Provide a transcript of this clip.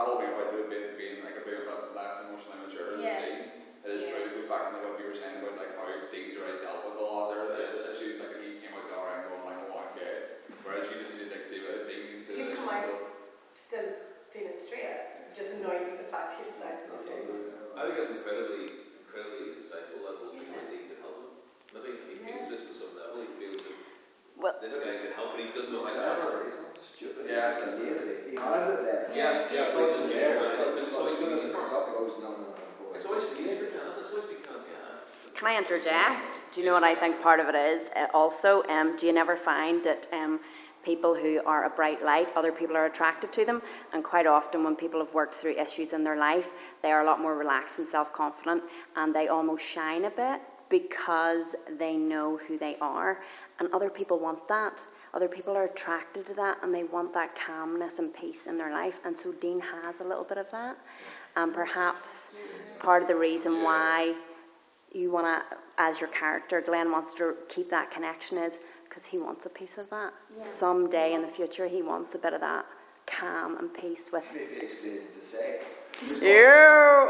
that'll be about the bit being like a bit about less emotionally mature in yeah. the team. It is yeah. true, it back to what you were saying about like how teams already dealt with a lot of their uh, issues, like he came out the RN going like, oh, okay, whereas you just need to like, do a thing. You come out still feeling straight, just annoyed with the fact he decided to do it. I think that's incredibly, incredibly insightful that was really whole thing yeah. with Maybe he feels yeah. this to some level, he feels that well, this guy can help, but he doesn't know how Yeah, yeah, He but doesn't it's care. there, right? It's as always soon as it comes up, he goes, no, no, no, no. It's always the easier can't, it's always we can't can I interject? Do you know what I think part of it is? Uh, also, um, do you never find that um, people who are a bright light, other people are attracted to them? And quite often, when people have worked through issues in their life, they are a lot more relaxed and self confident, and they almost shine a bit because they know who they are. And other people want that. Other people are attracted to that and they want that calmness and peace in their life. And so Dean has a little bit of that. And perhaps part of the reason why you want to, as your character, Glen wants to keep that connection is because he wants a piece of that. Someday in the future, he wants a bit of that calm and peace with Maybe it explains the sex. you.